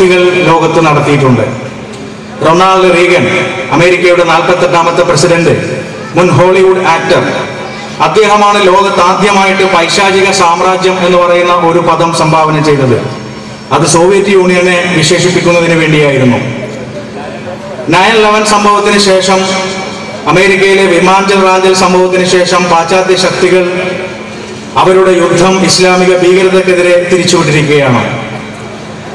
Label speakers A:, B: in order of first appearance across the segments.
A: ശക്തികൾ ലോകത്ത് നടത്തിയിട്ടുണ്ട്. റൊണാൾഡ് റീഗൻ അമേരിക്കയുടെ നാൽപ്പത്തെട്ടാമത്തെ പ്രസിഡന്റ് മുൻ ഹോളിവുഡ് ആക്ടർ. അദ്ദേഹമാണ് ലോകത്ത് ആദ്യമായിട്ട് പൈശാചിക സാമ്രാജ്യം എന്ന് പറയുന്ന ഒരു പദം സംഭാവന ചെയ്തത്. അത് സോവിയറ്റ് യൂണിയനെ വിശേഷിപ്പിക്കുന്നതിന് വേണ്ടിയായിരുന്നു. നയൻ ലെവൻ സംഭവത്തിന് ശേഷം അമേരിക്കയിലെ വിമാഞ്ചൽ റാഞ്ചൽ സംഭവത്തിന് ശേഷം പാശ്ചാത്യ ശക്തികൾ അവരുടെ യുദ്ധം ഇസ്ലാമിക ഭീകരതക്കെതിരെ തിരിച്ചുവിട്ടിരിക്കുകയാണ്.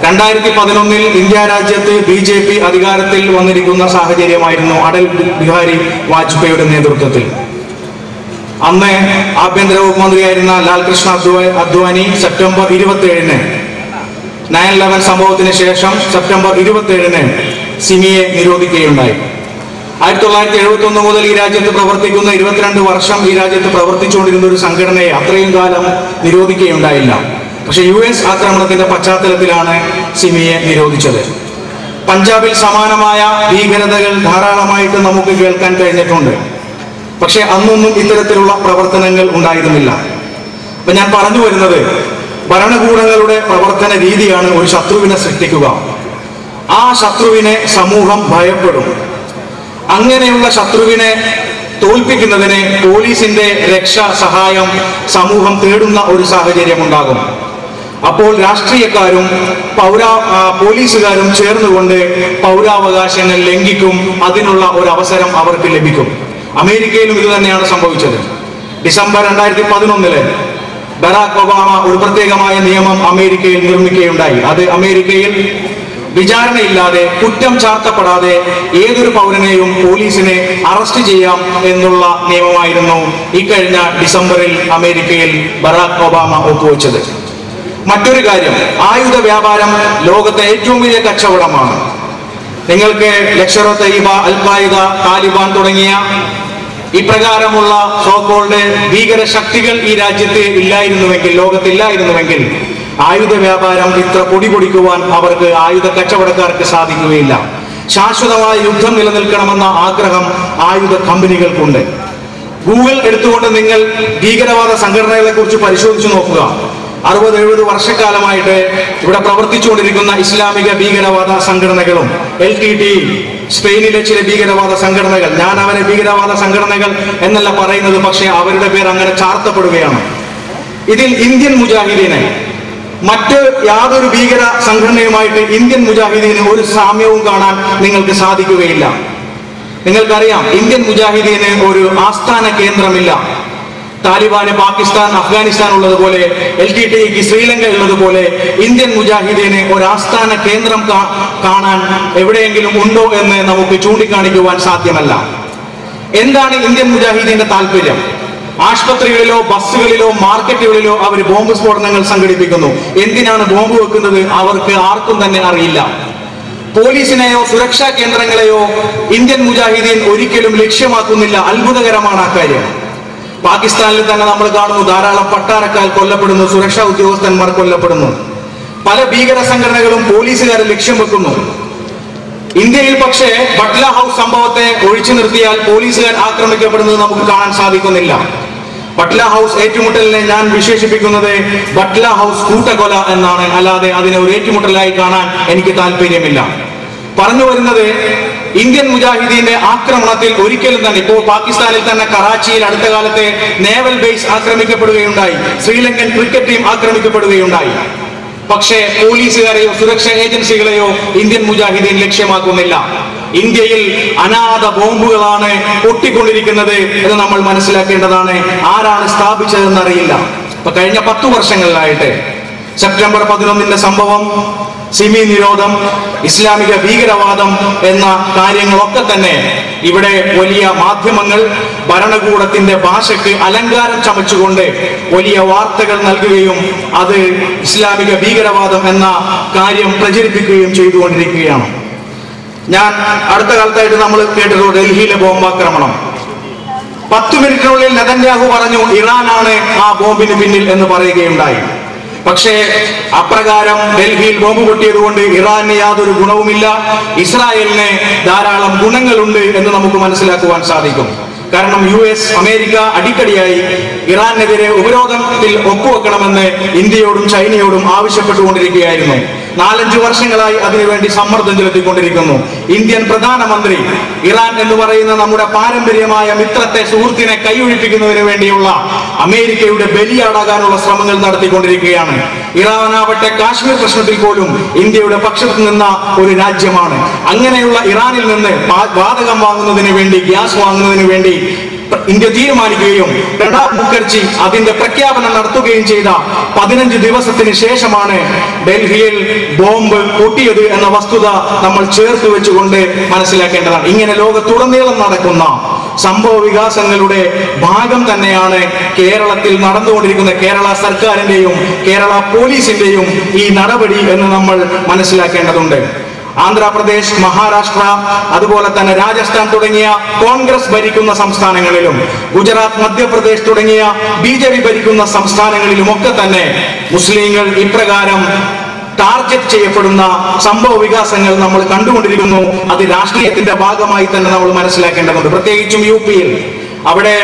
A: രണ്ടായിരത്തി പതിനൊന്നിൽ ഇന്ത്യ രാജ്യത്ത് ബി ജെ പി അധികാരത്തിൽ വന്നിരിക്കുന്ന സാഹചര്യമായിരുന്നു അടൽ ബിഹാരി വാജ്പേയിയുടെ നേതൃത്വത്തിൽ. അന്ന് ആഭ്യന്തര വകുപ്പ് മന്ത്രിയായിരുന്ന ലാൽകൃഷ്ണ അദ്വാനി സെപ്റ്റംബർ ഇരുപത്തി ഏഴിന് നയൻ ലെവൻ സംഭവത്തിന് ശേഷം സെപ്റ്റംബർ ഇരുപത്തി ഏഴിന് സിമിയെ നിരോധിക്കുകയുണ്ടായി. ആയിരത്തി തൊള്ളായിരത്തി എഴുപത്തി ഒന്ന് മുതൽ ഈ രാജ്യത്ത് പ്രവർത്തിക്കുന്ന ഇരുപത്തിരണ്ട് വർഷം ഈ രാജ്യത്ത് പ്രവർത്തിച്ചുകൊണ്ടിരുന്ന ഒരു സംഘടനയെ അത്രയും കാലം നിരോധിക്കുകയുണ്ടായില്ല. പക്ഷെ യു എസ് ആക്രമണത്തിന്റെ പശ്ചാത്തലത്തിലാണ് സിമിയെ നിരോധിച്ചത്. പഞ്ചാബിൽ സമാനമായ ഭീകരതകൾ ധാരാളമായിട്ട് നമുക്ക് കേൾക്കാൻ കഴിഞ്ഞിട്ടുണ്ട്. പക്ഷെ അന്നൊന്നും ഇത്തരത്തിലുള്ള പ്രവർത്തനങ്ങൾ ഉണ്ടായിരുന്നില്ല. അപ്പൊ ഞാൻ പറഞ്ഞു വരുന്നത് ഭരണകൂടങ്ങളുടെ പ്രവർത്തന രീതിയാണ് ഒരു ശത്രുവിനെ സൃഷ്ടിക്കുക. ആ ശത്രുവിനെ സമൂഹം ഭയപ്പെടും. അങ്ങനെയുള്ള ശത്രുവിനെ തോൽപ്പിക്കുന്നതിന് പോലീസിന്റെ രക്ഷാ സഹായം സമൂഹം തേടുന്ന ഒരു സാഹചര്യം ഉണ്ടാകും അപ്പോൾ രാഷ്ട്രീയക്കാരും പൗരാ പോലീസുകാരും ചേർന്നുകൊണ്ട് പൗരാവകാശങ്ങൾ ലംഘിക്കും അതിനുള്ള ഒരു അവസരം അവർക്ക് ലഭിക്കും. അമേരിക്കയിലും ഇത് തന്നെയാണ് സംഭവിച്ചത്. ഡിസംബർ രണ്ടായിരത്തി പതിനൊന്നിൽ ബറാക് ഒബാമ ഒരു പ്രത്യേകമായ നിയമം അമേരിക്കയിൽ നിർമ്മിക്കുകയുണ്ടായി. അത് അമേരിക്കയിൽ വിചാരണയില്ലാതെ കുറ്റം ചാർത്തപ്പെടാതെ ഏതൊരു പൗരനെയും പോലീസിനെ അറസ്റ്റ് ചെയ്യാം എന്നുള്ള നിയമമായിരുന്നു ഇക്കഴിഞ്ഞ ഡിസംബറിൽ അമേരിക്കയിൽ ബറാക് ഒബാമ ഒപ്പുവെച്ചത്. മറ്റൊരു കാര്യം ആയുധ വ്യാപാരം ലോകത്തെ ഏറ്റവും വലിയ കച്ചവടമാണ്. നിങ്ങൾക്ക് ലക്ഷർ തയ്യബ അൽ ഖായിദ താലിബാൻ തുടങ്ങിയ ഇപ്രകാരമുള്ള സോക്കോളുടെ ഭീകര ശക്തികൾ ഈ രാജ്യത്ത് ഇല്ലായിരുന്നുവെങ്കിൽ ലോകത്തില്ലായിരുന്നുവെങ്കിൽ ആയുധ വ്യാപാരം ഇത്ര പൊടി പൊടിക്കുവാൻ അവർക്ക് ആയുധ കച്ചവടക്കാർക്ക് സാധിക്കുകയില്ല. ശാശ്വതമായ യുദ്ധം നിലനിൽക്കണമെന്ന ആഗ്രഹം ആയുധ കമ്പനികൾക്കുണ്ട്. ഗൂഗിൾ എടുത്തുകൊണ്ട് നിങ്ങൾ ഭീകരവാദ സംഘടനകളെ കുറിച്ച് പരിശോധിച്ചു നോക്കുക. അറുപത് എഴുപത് വർഷക്കാലമായിട്ട് ഇവിടെ പ്രവർത്തിച്ചുകൊണ്ടിരിക്കുന്ന ഇസ്ലാമിക ഭീകരവാദ സംഘടനകളും എൽ ടി ടി സ്പെയിനിലെ ചില ഭീകരവാദ സംഘടനകൾ ഞാൻ അവരെ ഭീകരവാദ സംഘടനകൾ എന്നല്ല പറയുന്നത് പക്ഷേ അവരുടെ പേര് അങ്ങനെ ചാർത്തപ്പെടുകയാണ്. ഇതിൽ ഇന്ത്യൻ മുജാഹിദീനെ മറ്റ് യാതൊരു ഭീകര സംഘടനയുമായിട്ട് ഇന്ത്യൻ മുജാഹിദീന് ഒരു സാമ്യവും കാണാൻ നിങ്ങൾക്ക് സാധിക്കുകയില്ല. നിങ്ങൾക്കറിയാം ഇന്ത്യൻ മുജാഹിദീന് ഒരു ആസ്ഥാന കേന്ദ്രമില്ല. താലിബാന് പാകിസ്ഥാൻ അഫ്ഗാനിസ്ഥാൻ ഉള്ളതുപോലെ എൽ ടി ടിക്ക് ശ്രീലങ്ക ഉള്ളതുപോലെ ഇന്ത്യൻ മുജാഹിദീനെ ഒരു ആസ്ഥാന കേന്ദ്രം കാണാൻ എവിടെയെങ്കിലും ഉണ്ടോ എന്ന് നമുക്ക് ചൂണ്ടിക്കാണിക്കുവാൻ സാധ്യമല്ല. എന്താണ് ഇന്ത്യൻ മുജാഹിദീന്റെ താല്പര്യം? ആശുപത്രികളിലോ ബസ്സുകളിലോ മാർക്കറ്റുകളിലോ അവർ ബോംബ് സ്ഫോടനങ്ങൾ സംഘടിപ്പിക്കുന്നു. എന്തിനാണ് ബോംബ് വെക്കുന്നത്? അവർക്ക് ആർക്കും തന്നെ അറിയില്ല. പോലീസിനെയോ സുരക്ഷാ കേന്ദ്രങ്ങളെയോ ഇന്ത്യൻ മുജാഹിദീൻ ഒരിക്കലും ലക്ഷ്യമാക്കുന്നില്ല. അത്ഭുതകരമാണ് ആ കാര്യം. പാകിസ്ഥാനിൽ തന്നെ നമ്മൾ കാണുന്നു ധാരാളം പട്ടാരക്കാർ കൊല്ലപ്പെടുന്നു സുരക്ഷാ ഉദ്യോഗസ്ഥന്മാർ കൊല്ലപ്പെടുന്നു. പല ഭീകര സംഘടനകളും പോലീസുകാരെ ലക്ഷ്യം വെക്കുന്നു. ഇന്ത്യയിൽ പക്ഷേ ബട്ട്ല ഹൗസ് സംഭവത്തെ ഒഴിച്ചു നിർത്തിയാൽ പോലീസുകാർ ആക്രമിക്കപ്പെടുന്നത് നമുക്ക് കാണാൻ സാധിക്കുന്നില്ല. ബട്ട്ല ഹൗസ് ഏറ്റുമുട്ടലിനെ ഞാൻ വിശേഷിപ്പിക്കുന്നത് ബട്ട്ല ഹൗസ് കൂട്ടകൊല എന്നാണ്. അല്ലാതെ അതിനെ ഒരു ഏറ്റുമുട്ടലായി കാണാൻ എനിക്ക് താല്പര്യമില്ല. പറഞ്ഞു വരുന്നത് ഇന്ത്യൻ മുജാഹിദീന്റെ ആക്രമണത്തിൽ ഒരിക്കലും തന്നെ ഇപ്പോൾ പാകിസ്ഥാനിൽ തന്നെ കറാച്ചിയിൽ അടുത്ത കാലത്തെ നേവൽ ബേസ് ആക്രമിക്കപ്പെടുകയുണ്ടായി. ശ്രീലങ്കൻ ക്രിക്കറ്റ് ടീം ആക്രമിക്കപ്പെടുകയുണ്ടായി. പക്ഷേ പോലീസുകാരെയോ സുരക്ഷാ ഏജൻസികളെയോ ഇന്ത്യൻ മുജാഹിദീൻ ലക്ഷ്യമാക്കുന്നില്ല. ഇന്ത്യയിൽ അനാഥ ബോംബുകളാണ് പൊട്ടിക്കൊണ്ടിരിക്കുന്നത് എന്ന് നമ്മൾ മനസ്സിലാക്കേണ്ടതാണ്. ആരാണ് സ്ഥാപിച്ചതെന്ന് അറിയില്ല ഇപ്പൊ കഴിഞ്ഞ പത്തു വർഷങ്ങളിലായിട്ട് സെപ്റ്റംബർ പതിനൊന്നിന്റെ സംഭവം സിമി നിരോധം ഇസ്ലാമിക ഭീകരവാദം എന്ന കാര്യങ്ങളൊക്കെ തന്നെ ഇവിടെ വലിയ മാധ്യമങ്ങൾ ഭരണകൂടത്തിന്റെ ഭാഷയ്ക്ക് അലങ്കാരം ചമച്ചുകൊണ്ട് വലിയ വാർത്തകൾ നൽകുകയും അത് ഇസ്ലാമിക ഭീകരവാദം എന്ന കാര്യം പ്രചരിപ്പിക്കുകയും ചെയ്തുകൊണ്ടിരിക്കുകയാണ്. ഞാൻ അടുത്ത കാലത്തായിട്ട് നമ്മൾ കേട്ടിട്ടുള്ളൂ ഡൽഹിയിലെ ബോംബാക്രമണം. പത്ത് മിനിറ്റിനുള്ളിൽ നെതന്യാഹു പറഞ്ഞു ഇറാനാണ് ആ ബോംബിന് പിന്നിൽ എന്ന് പറയുകയുണ്ടായി. പക്ഷേ അപ്രകാരം ഡൽഹിയിൽ ബോംബ് പൊട്ടിയതുകൊണ്ട് ഇറാന് യാതൊരു ഗുണവുമില്ല ഇസ്രായേലിന് ധാരാളം ഗുണങ്ങളുണ്ട് എന്ന് നമുക്ക് മനസ്സിലാക്കുവാൻ സാധിക്കും. കാരണം യു എസ് അമേരിക്ക അടിക്കടിയായി ഇറാനെതിരെ ഉപരോധത്തിൽ ഒപ്പുവെക്കണമെന്ന് ഇന്ത്യയോടും ചൈനയോടും ആവശ്യപ്പെട്ടുകൊണ്ടിരിക്കുകയായിരുന്നു. നാലഞ്ച് വർഷങ്ങളായി അതിനുവേണ്ടി സമ്മർദ്ദം ചെലുത്തിക്കൊണ്ടിരിക്കുന്നു. ഇന്ത്യൻ പ്രധാനമന്ത്രി ഇറാൻ എന്ന് പറയുന്ന നമ്മുടെ പാരമ്പര്യമായ മിത്രത്തെ സുഹൃത്തിനെ കൈയൊഴിപ്പിക്കുന്നതിന് വേണ്ടിയുള്ള അമേരിക്കയുടെ ബലിയാടാകാനുള്ള ശ്രമങ്ങൾ നടത്തിക്കൊണ്ടിരിക്കുകയാണ്. ഇറാനാവട്ടെ കാശ്മീർ പ്രശ്നത്തിൽ പോലും ഇന്ത്യയുടെ പക്ഷത്ത് നിന്ന ഒരു രാജ്യമാണ്. അങ്ങനെയുള്ള ഇറാനിൽ നിന്ന് വാതകം വാങ്ങുന്നതിന് വേണ്ടി ഗ്യാസ് വാങ്ങുന്നതിന് വേണ്ടി ഇന്ത്യ തീരുമാനിക്കുകയും പ്രണാബ് മുഖർജി അതിന്റെ പ്രഖ്യാപനം നടത്തുകയും ചെയ്ത പതിനഞ്ച് ദിവസത്തിന് ശേഷമാണ് ഡൽഹിയിൽ ബോംബ് പൊട്ടിയത് എന്ന വസ്തുത നമ്മൾ ചേർത്ത് വെച്ചുകൊണ്ട് മനസ്സിലാക്കേണ്ടതാണ്. ഇങ്ങനെ ലോകത്തുടനീളം നടക്കുന്ന സംഭവ വികാസങ്ങളുടെ ഭാഗം തന്നെയാണ് കേരളത്തിൽ നടന്നുകൊണ്ടിരിക്കുന്ന കേരള സർക്കാരിന്റെയും കേരള പോലീസിന്റെയും ഈ നടപടി എന്ന് നമ്മൾ മനസ്സിലാക്കേണ്ടതുണ്ട്. ആന്ധ്രാപ്രദേശ് മഹാരാഷ്ട്ര അതുപോലെ തന്നെ രാജസ്ഥാൻ തുടങ്ങിയ കോൺഗ്രസ് ഭരിക്കുന്ന സംസ്ഥാനങ്ങളിലും ഗുജറാത്ത് മധ്യപ്രദേശ് തുടങ്ങിയ ബി ജെ പി ഭരിക്കുന്ന സംസ്ഥാനങ്ങളിലും ഒക്കെ തന്നെ മുസ്ലിങ്ങൾ ഇപ്രകാരം ടാർഗറ്റ് ചെയ്യപ്പെടുന്ന സംഭവ വികാസങ്ങൾ നമ്മൾ കണ്ടുകൊണ്ടിരിക്കുന്നു. അത് രാഷ്ട്രീയത്തിന്റെ ഭാഗമായി തന്നെ നമ്മൾ മനസ്സിലാക്കേണ്ടതുണ്ട്. പ്രത്യേകിച്ചും യു പിയിൽ അവിടെ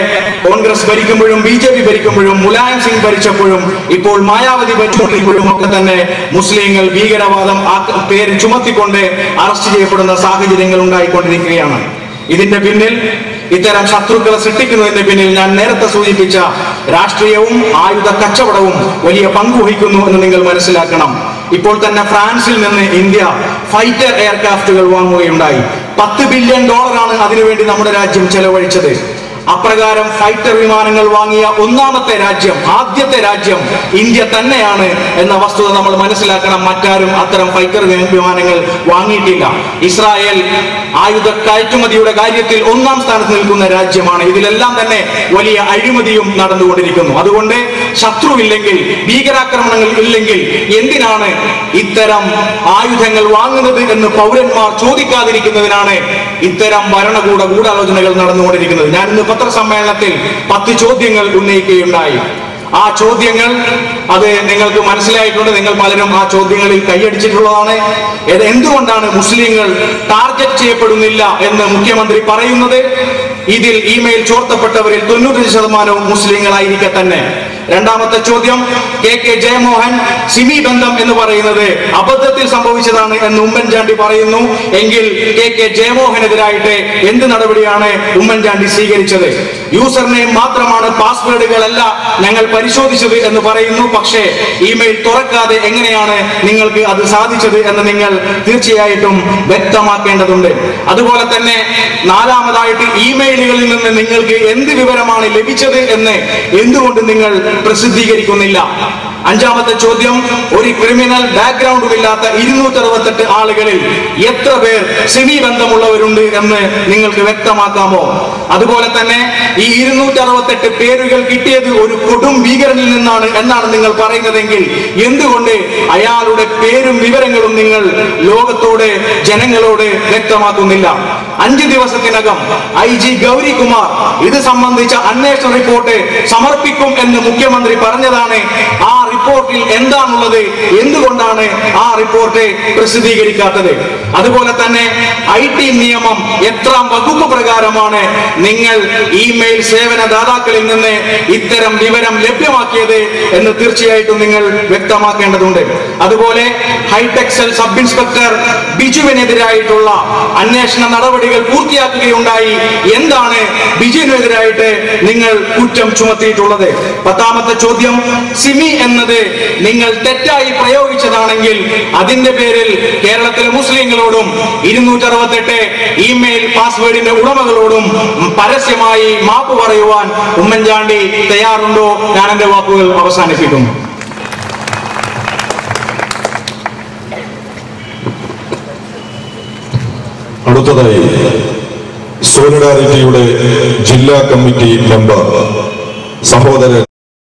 A: കോൺഗ്രസ് ഭരിക്കുമ്പോഴും ബി ജെ പി ഭരിക്കുമ്പോഴും മുലായം സിംഗ് ഭരിച്ചപ്പോഴും ഇപ്പോൾ മായാവതി ഭരിച്ചുകൊണ്ടിരിക്കുമ്പോഴും ഒക്കെ തന്നെ മുസ്ലിങ്ങൾ ഭീകരവാദം പേര് ചുമത്തിക്കൊണ്ട് അറസ്റ്റ് ചെയ്യപ്പെടുന്ന സാഹചര്യങ്ങൾ ഉണ്ടായിക്കൊണ്ടിരിക്കുകയാണ്. ഇതിന്റെ പിന്നിൽ ഇത്തരം ശത്രുക്കളെ സൃഷ്ടിക്കുന്നതിന്റെ പിന്നിൽ ഞാൻ നേരത്തെ സൂചിപ്പിച്ച രാഷ്ട്രീയവും ആയുധ കച്ചവടവും വലിയ പങ്ക് വഹിക്കുന്നു എന്ന് നിങ്ങൾ മനസ്സിലാക്കണം. ഇപ്പോൾ തന്നെ ഫ്രാൻസിൽ നിന്ന് ഇന്ത്യ ഫൈറ്റർ എയർക്രാഫ്റ്റുകൾ വാങ്ങുകയുണ്ടായി. പത്ത് ബില്യൺ ഡോളറാണ് അതിനുവേണ്ടി നമ്മുടെ രാജ്യം ചെലവഴിച്ചത്. അപ്രകാരം ഫൈറ്റർ വിമാനങ്ങൾ വാങ്ങിയ ഒന്നാമത്തെ രാജ്യം ആദ്യത്തെ രാജ്യം ഇന്ത്യ തന്നെയാണ് എന്ന വസ്തുത നമ്മൾ മനസ്സിലാക്കണം. മറ്റാരും അത്തരം ഫൈറ്റർ വിമാനങ്ങൾ വാങ്ങിയിട്ടില്ല. ഇസ്രായേൽ ആയുധ കയറ്റുമതിയുടെ കാര്യത്തിൽ ഒന്നാം സ്ഥാനത്ത് നിൽക്കുന്ന രാജ്യമാണ്. ഇതിലെല്ലാം തന്നെ വലിയ അഴിമതിയും നടന്നുകൊണ്ടിരിക്കുന്നു. അതുകൊണ്ട് ശത്രുവില്ലെങ്കിൽ ഭീകരാക്രമണങ്ങൾ ഇല്ലെങ്കിൽ എന്തിനാണ് ഇത്തരം ആയുധങ്ങൾ വാങ്ങുന്നത് എന്ന് പൗരന്മാർ ചോദിക്കാതിരിക്കുന്നതിനാണ് ഇത്തരം ഭരണകൂട ഗൂഢാലോചനകൾ നടന്നുകൊണ്ടിരിക്കുന്നത്. ഞാൻ പത്രസമ്മേളനത്തിൽ പത്ത് ചോദ്യങ്ങൾ ഉന്നയിക്കുകയുണ്ടായി. ആ ചോദ്യങ്ങൾ അത് നിങ്ങൾക്ക് മനസ്സിലായിട്ടുണ്ട്. നിങ്ങൾ പലരും ആ ചോദ്യങ്ങളിൽ കൈയടിച്ചിട്ടുള്ളതാണ്. എന്തുകൊണ്ടാണ് മുസ്ലിങ്ങൾ ടാർഗറ്റ് ചെയ്യപ്പെടുന്നില്ല എന്ന് മുഖ്യമന്ത്രി പറയുന്നത്? ഇതിൽ ഇമെയിൽ ചോർത്തപ്പെട്ടവരിൽ തൊണ്ണൂറ്റഞ്ച് ശതമാനവും മുസ്ലിങ്ങളായിരിക്കെ തന്നെ. രണ്ടാമത്തെ ചോദ്യം കെ കെ ജയമോഹൻ സിമി ബന്ധം എന്ന് പറയുന്നത് അബദ്ധത്തിൽ സംഭവിച്ചതാണ് എന്ന് ഉമ്മൻചാണ്ടി പറയുന്നു. എങ്കിൽ കെ കെ ജയമോഹനെതിരായിട്ട് എന്ത് നടപടിയാണ് ഉമ്മൻചാണ്ടി സ്വീകരിച്ചത്? യൂസർ നെയിം മാത്രമാണ് പാസ്വേഡുകളല്ല ഞങ്ങൾ പരിശോധിച്ചത് എന്ന് പറയുന്നു. പക്ഷേ ഇമെയിൽ തുറക്കാതെ എങ്ങനെയാണ് നിങ്ങൾക്ക് അത് സാധിച്ചത് എന്ന് നിങ്ങൾ തീർച്ചയായിട്ടും വ്യക്തമാക്കേണ്ടതുണ്ട്. അതുപോലെ തന്നെ നാലാമതായിട്ട് ഇമെയിലുകളിൽ നിന്ന് നിങ്ങൾക്ക് എന്ത് വിവരമാണ് ലഭിച്ചത് എന്ന് എന്തുകൊണ്ട് നിങ്ങൾ പ്രസിദ്ധീകരിക്കുന്നില്ല. അഞ്ചാമത്തെ ചോദ്യം ഒരു ക്രിമിനൽ ബാക്ക്ഗ്രൗണ്ടും ഇല്ലാത്ത ഇരുന്നൂറ്റി അറുപത്തെട്ട് ആളുകളിൽ എത്ര പേർ സിമി ബന്ധമുള്ളവരുണ്ട് എന്ന് നിങ്ങൾക്ക് വ്യക്തമാക്കാമോ? അതുപോലെ തന്നെ ഈ ഇരുന്നൂറ്റി അറുപത്തെട്ട് പേരുകൾ കിട്ടിയത് ഒരു കൊടും ഭീകരനിൽ നിന്നാണ് എന്നാണ് നിങ്ങൾ പറയുന്നതെങ്കിൽ എന്തുകൊണ്ട് അയാളുടെ പേരും വിവരങ്ങളും നിങ്ങൾ ലോകത്തോട് ജനങ്ങളോട് വ്യക്തമാക്കുന്നില്ല? അഞ്ച് ദിവസത്തിനകം ഐ ജി ഗൗരികുമാർ ഇത് സംബന്ധിച്ച അന്വേഷണ റിപ്പോർട്ട് സമർപ്പിക്കും എന്ന് മുഖ്യമന്ത്രി പറഞ്ഞതാണ്. ആ റിപ്പോർട്ടിൽ എന്താണുള്ളത്? എന്തുകൊണ്ടാണ് ആ റിപ്പോർട്ട് പ്രസിദ്ധീകരിക്കാത്തത്? അതുപോലെ തന്നെ ഐ ടി നിയമം എത്ര വകുപ്പ് പ്രകാരമാണ് നിങ്ങൾ ഇമെയിൽ സേവന ദാതാക്കളിൽ നിന്ന് ഇത്തരം വിവരം ലഭ്യമാക്കിയത് എന്ന് തീർച്ചയായിട്ടും നിങ്ങൾ വ്യക്തമാക്കേണ്ടതുണ്ട്. അതുപോലെ high tech cell sub inspector ബിജുവിനെതിരായിട്ടുള്ള അന്വേഷണ നടപടികൾ പൂർത്തിയാക്കുകയുണ്ടായി. എന്താണ് ബിജുവിനെതിരായിട്ട് നിങ്ങൾ കുറ്റം ചുമത്തിയിട്ടുള്ളത്? പത്താമത്തെ ചോദ്യം സിമി എന്നത് നിങ്ങൾ തെറ്റായി പ്രയോഗിച്ചതാണെങ്കിൽ അതിന്റെ പേരിൽ കേരളത്തിലെ മുസ്ലിങ്ങളോടും ഇരുന്നൂറ്റി അറുപത്തെട്ട് ഇമെയിൽ പാസ്വേഡിന്റെ ഉടമകളോടും പരസ്യമായി മാപ്പ് പറയുവാൻ ഉമ്മൻചാണ്ടി തയ്യാറുണ്ടോ? ഞാൻ എന്റെ വാക്കുകൾ അവസാനിപ്പിക്കും.
B: അടുത്തതായി സോളിഡാരിറ്റിയുടെ ജില്ലാ കമ്മിറ്റി മെമ്പർ സഹോദരൻ